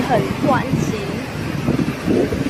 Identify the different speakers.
Speaker 1: 很关心。